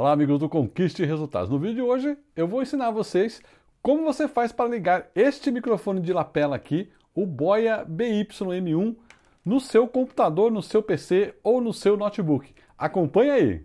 Olá amigos do Conquiste Resultados. No vídeo de hoje eu vou ensinar vocês como você faz para ligar este microfone de lapela aqui, o Boya BYM1, no seu computador, no seu PC ou no seu notebook. Acompanhe aí!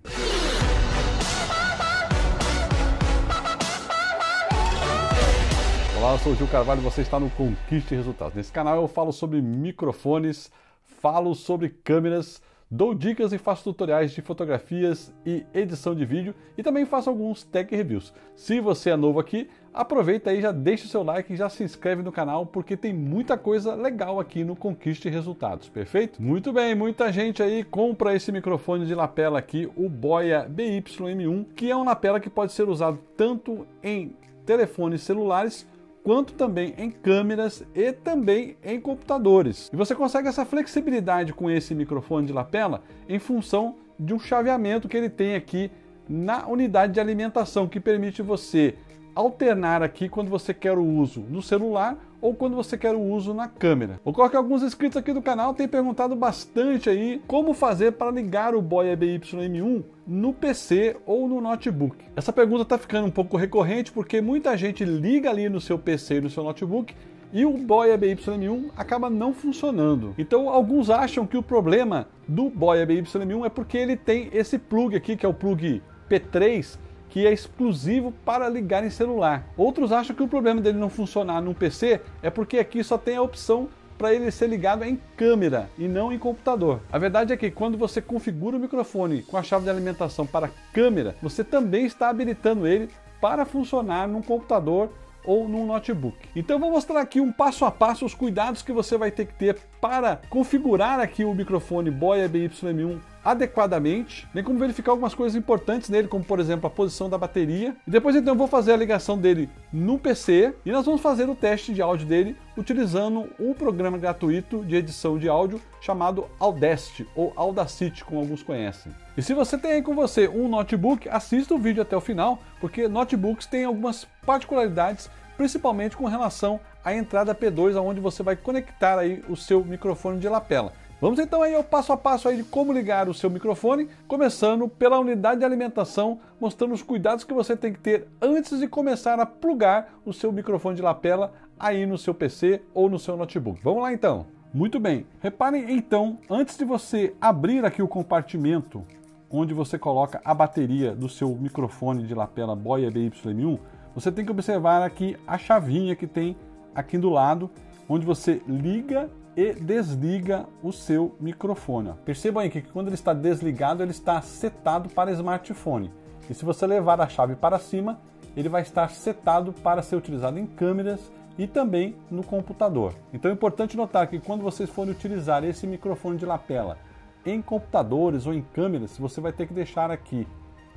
Olá, eu sou o Gil Carvalho e você está no Conquiste Resultados. Nesse canal eu falo sobre microfones, falo sobre câmeras, Dou dicas e faço tutoriais de fotografias e edição de vídeo e também faço alguns tech reviews. Se você é novo aqui, aproveita aí, já deixa o seu like e já se inscreve no canal porque tem muita coisa legal aqui no Conquiste Resultados, perfeito? Muito bem, muita gente aí compra esse microfone de lapela aqui, o Boya BYM1, que é um lapela que pode ser usado tanto em telefones celulares quanto também em câmeras e também em computadores. E você consegue essa flexibilidade com esse microfone de lapela em função de um chaveamento que ele tem aqui na unidade de alimentação, que permite você alternar aqui quando você quer o uso no celular ou quando você quer o uso na câmera. Ocorre que alguns inscritos aqui do canal têm perguntado bastante aí como fazer para ligar o Boya BYM1 no PC ou no notebook. Essa pergunta está ficando um pouco recorrente porque muita gente liga ali no seu PC e no seu notebook e o Boya BYM1 acaba não funcionando. Então alguns acham que o problema do Boya BYM1 é porque ele tem esse plug aqui, que é o plug P3, que é exclusivo para ligar em celular. Outros acham que o problema dele não funcionar no PC é porque aqui só tem a opção para ele ser ligado em câmera e não em computador. A verdade é que quando você configura o microfone com a chave de alimentação para câmera, você também está habilitando ele para funcionar num computador ou num notebook. Então vou mostrar aqui um passo a passo os cuidados que você vai ter que ter para configurar aqui o microfone Boya BYM1 adequadamente, bem como verificar algumas coisas importantes nele, como por exemplo a posição da bateria. E depois então eu vou fazer a ligação dele no PC e nós vamos fazer o teste de áudio dele utilizando um programa gratuito de edição de áudio chamado Audacity ou Audacity, como alguns conhecem. E se você tem aí com você um notebook, assista o vídeo até o final, porque notebooks têm algumas particularidades, principalmente com relação à entrada P2, aonde você vai conectar aí o seu microfone de lapela. Vamos então aí ao passo a passo aí de como ligar o seu microfone, começando pela unidade de alimentação, mostrando os cuidados que você tem que ter antes de começar a plugar o seu microfone de lapela aí no seu PC ou no seu notebook. Vamos lá então. Muito bem. Reparem então, antes de você abrir aqui o compartimento onde você coloca a bateria do seu microfone de lapela Boya BY1, você tem que observar aqui a chavinha que tem aqui do lado, onde você liga e desliga o seu microfone. Percebam aí que quando ele está desligado, ele está setado para smartphone. E se você levar a chave para cima, ele vai estar setado para ser utilizado em câmeras e também no computador. Então é importante notar que quando vocês forem utilizar esse microfone de lapela em computadores ou em câmeras, você vai ter que deixar aqui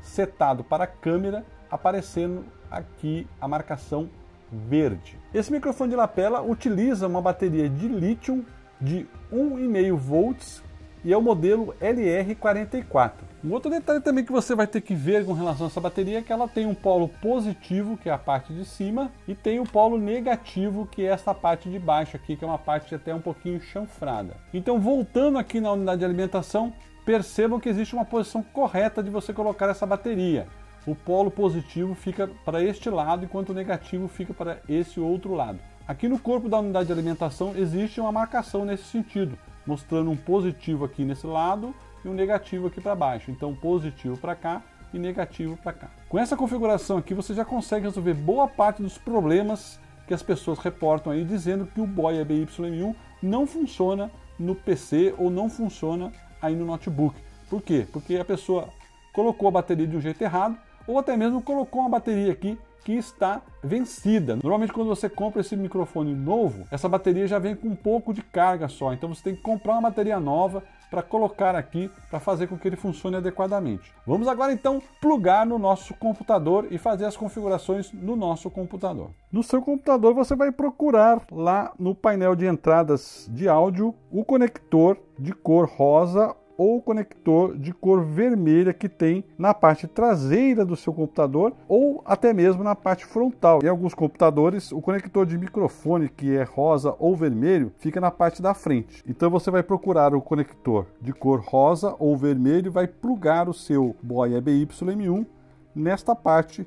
setado para câmera, aparecendo aqui a marcação verde. Esse microfone de lapela utiliza uma bateria de lítio de 1,5 volts e é o modelo LR44. Um outro detalhe também que você vai ter que ver com relação a essa bateria é que ela tem um polo positivo, que é a parte de cima, e tem o polo negativo, que é essa parte de baixo aqui, que é uma parte até um pouquinho chanfrada. Então, voltando aqui na unidade de alimentação, percebam que existe uma posição correta de você colocar essa bateria o polo positivo fica para este lado, enquanto o negativo fica para esse outro lado. Aqui no corpo da unidade de alimentação existe uma marcação nesse sentido, mostrando um positivo aqui nesse lado e um negativo aqui para baixo. Então, positivo para cá e negativo para cá. Com essa configuração aqui, você já consegue resolver boa parte dos problemas que as pessoas reportam aí, dizendo que o Boya BY1 não funciona no PC ou não funciona aí no notebook. Por quê? Porque a pessoa colocou a bateria de um jeito errado, ou até mesmo colocou uma bateria aqui que está vencida. Normalmente quando você compra esse microfone novo, essa bateria já vem com um pouco de carga só, então você tem que comprar uma bateria nova para colocar aqui para fazer com que ele funcione adequadamente. Vamos agora então plugar no nosso computador e fazer as configurações no nosso computador. No seu computador você vai procurar lá no painel de entradas de áudio o conector de cor rosa ou conector de cor vermelha que tem na parte traseira do seu computador ou até mesmo na parte frontal. Em alguns computadores, o conector de microfone que é rosa ou vermelho fica na parte da frente. Então você vai procurar o conector de cor rosa ou vermelho, vai plugar o seu Boya BY-M1 nesta parte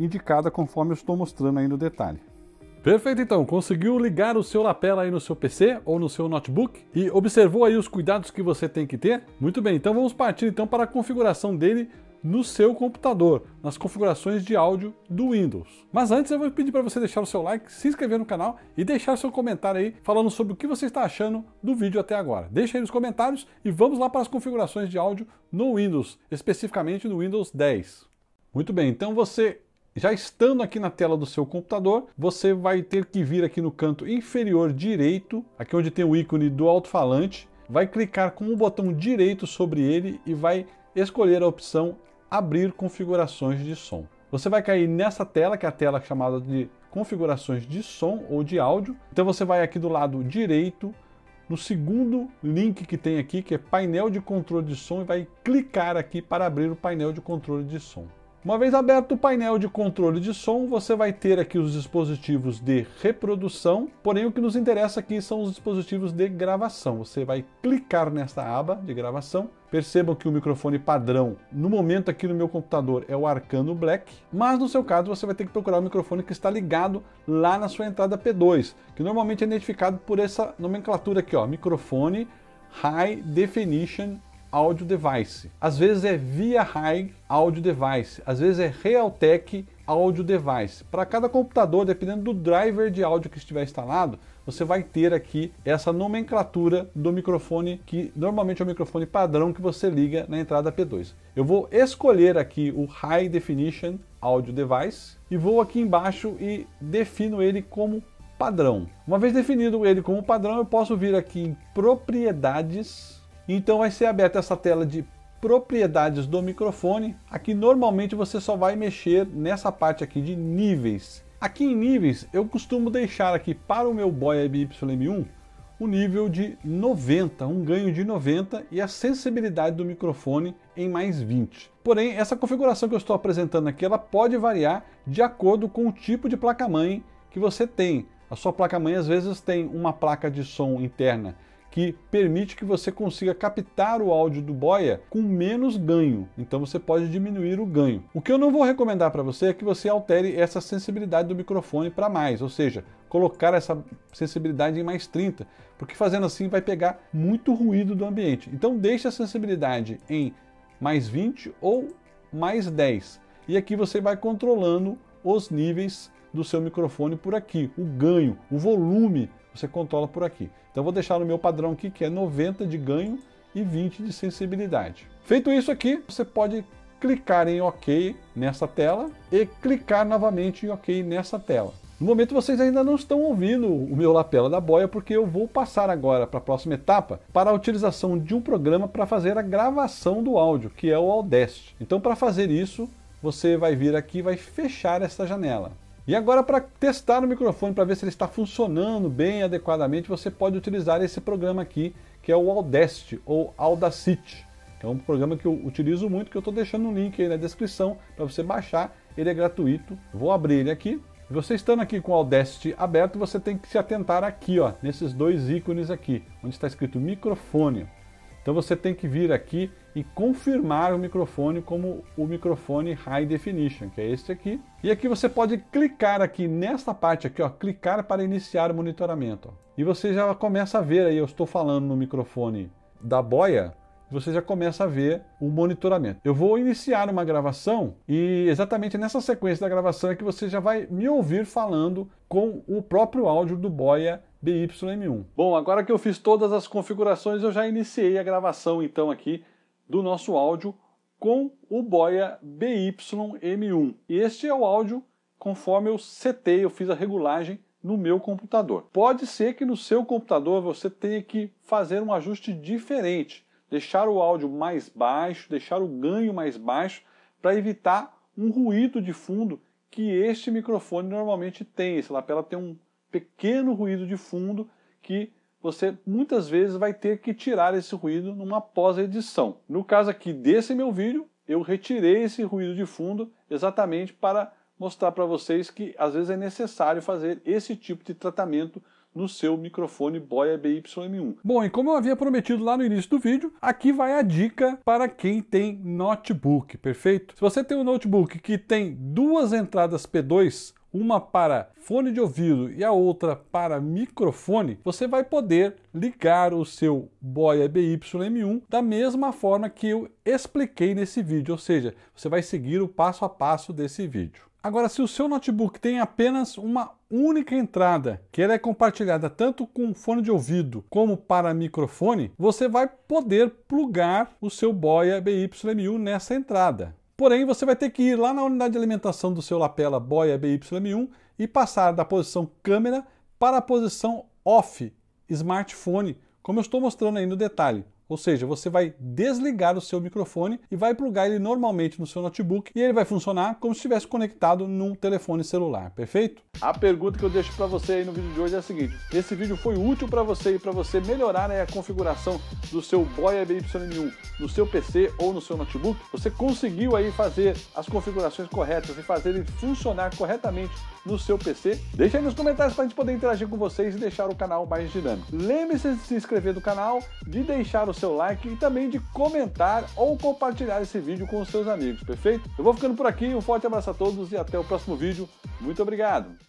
indicada conforme eu estou mostrando aí no detalhe. Perfeito, então. Conseguiu ligar o seu lapela aí no seu PC ou no seu notebook e observou aí os cuidados que você tem que ter? Muito bem, então vamos partir então para a configuração dele no seu computador, nas configurações de áudio do Windows. Mas antes eu vou pedir para você deixar o seu like, se inscrever no canal e deixar seu comentário aí falando sobre o que você está achando do vídeo até agora. Deixa aí nos comentários e vamos lá para as configurações de áudio no Windows, especificamente no Windows 10. Muito bem, então você já estando aqui na tela do seu computador, você vai ter que vir aqui no canto inferior direito, aqui onde tem o ícone do alto-falante, vai clicar com o botão direito sobre ele e vai escolher a opção Abrir configurações de som. Você vai cair nessa tela, que é a tela chamada de configurações de som ou de áudio. Então você vai aqui do lado direito, no segundo link que tem aqui, que é painel de controle de som, e vai clicar aqui para abrir o painel de controle de som. Uma vez aberto o painel de controle de som, você vai ter aqui os dispositivos de reprodução, porém o que nos interessa aqui são os dispositivos de gravação. Você vai clicar nesta aba de gravação. Percebam que o microfone padrão, no momento aqui no meu computador, é o Arcano Black, mas no seu caso você vai ter que procurar o microfone que está ligado lá na sua entrada P2, que normalmente é identificado por essa nomenclatura aqui, ó, microfone High Definition Audio Device. Às vezes é via High Audio Device, às vezes é Realtek Audio Device. Para cada computador, dependendo do driver de áudio que estiver instalado, você vai ter aqui essa nomenclatura do microfone que normalmente é o microfone padrão que você liga na entrada P2. Eu vou escolher aqui o High Definition Audio Device e vou aqui embaixo e defino ele como padrão. Uma vez definido ele como padrão, eu posso vir aqui em propriedades então vai ser aberta essa tela de propriedades do microfone. Aqui normalmente você só vai mexer nessa parte aqui de níveis. Aqui em níveis eu costumo deixar aqui para o meu Boya BY-M1 o nível de 90, um ganho de 90 e a sensibilidade do microfone em mais 20. Porém, essa configuração que eu estou apresentando aqui, ela pode variar de acordo com o tipo de placa-mãe que você tem. A sua placa-mãe às vezes tem uma placa de som interna que permite que você consiga captar o áudio do boia com menos ganho. Então você pode diminuir o ganho. O que eu não vou recomendar para você é que você altere essa sensibilidade do microfone para mais, ou seja, colocar essa sensibilidade em mais 30, porque fazendo assim vai pegar muito ruído do ambiente. Então deixe a sensibilidade em mais 20 ou mais 10. E aqui você vai controlando os níveis do seu microfone por aqui, o ganho, o volume você controla por aqui. Então vou deixar no meu padrão aqui que é 90 de ganho e 20 de sensibilidade. Feito isso aqui, você pode clicar em OK nessa tela e clicar novamente em OK nessa tela. No momento vocês ainda não estão ouvindo o meu lapela da boia porque eu vou passar agora para a próxima etapa para a utilização de um programa para fazer a gravação do áudio, que é o Audacity. Então para fazer isso, você vai vir aqui e vai fechar essa janela. E agora para testar o microfone, para ver se ele está funcionando bem adequadamente, você pode utilizar esse programa aqui, que é o Audacity ou Audacity. É um programa que eu utilizo muito, que eu estou deixando um link aí na descrição para você baixar. Ele é gratuito. Vou abrir ele aqui. Você estando aqui com o Audacity aberto, você tem que se atentar aqui, ó, nesses dois ícones aqui, onde está escrito microfone. Então você tem que vir aqui e confirmar o microfone como o microfone High Definition, que é este aqui. E aqui você pode clicar aqui nesta parte aqui, ó, clicar para iniciar o monitoramento. Ó. E você já começa a ver aí, eu estou falando no microfone da boia, você já começa a ver o monitoramento. Eu vou iniciar uma gravação e exatamente nessa sequência da gravação é que você já vai me ouvir falando com o próprio áudio do Boya BYM1. Bom, agora que eu fiz todas as configurações, eu já iniciei a gravação então aqui do nosso áudio com o Boya BYM1. E este é o áudio conforme eu setei, eu fiz a regulagem no meu computador. Pode ser que no seu computador você tenha que fazer um ajuste diferente, deixar o áudio mais baixo, deixar o ganho mais baixo para evitar um ruído de fundo que este microfone normalmente tem. Esse lapela tem um pequeno ruído de fundo que você muitas vezes vai ter que tirar esse ruído numa pós-edição. No caso aqui desse meu vídeo, eu retirei esse ruído de fundo exatamente para mostrar para vocês que às vezes é necessário fazer esse tipo de tratamento no seu microfone Boya BY-M1. Bom, e como eu havia prometido lá no início do vídeo, aqui vai a dica para quem tem notebook, perfeito? Se você tem um notebook que tem duas entradas P2, uma para fone de ouvido e a outra para microfone, você vai poder ligar o seu Boya BY-M1 da mesma forma que eu expliquei nesse vídeo, ou seja, você vai seguir o passo a passo desse vídeo. Agora, se o seu notebook tem apenas uma única entrada, que ela é compartilhada tanto com fone de ouvido como para microfone, você vai poder plugar o seu Boya BY-M1 nessa entrada. Porém, você vai ter que ir lá na unidade de alimentação do seu lapela Boya BY-M1 e passar da posição câmera para a posição off smartphone, como eu estou mostrando aí no detalhe. Ou seja, você vai desligar o seu microfone e vai plugar ele normalmente no seu notebook e ele vai funcionar como se estivesse conectado num telefone celular, perfeito? A pergunta que eu deixo para você aí no vídeo de hoje é a seguinte: esse vídeo foi útil para você e para você melhorar né, a configuração do seu Boya BY-1 no seu PC ou no seu notebook? Você conseguiu aí fazer as configurações corretas e fazer ele funcionar corretamente no seu PC? Deixa aí nos comentários para a gente poder interagir com vocês e deixar o canal mais dinâmico. Lembre-se de se inscrever no canal, de deixar o seu like e também de comentar ou compartilhar esse vídeo com os seus amigos, perfeito? Eu vou ficando por aqui, um forte abraço a todos e até o próximo vídeo. Muito obrigado!